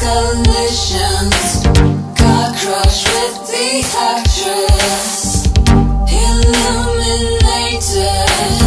collisions. Car crush with the actress. Illuminated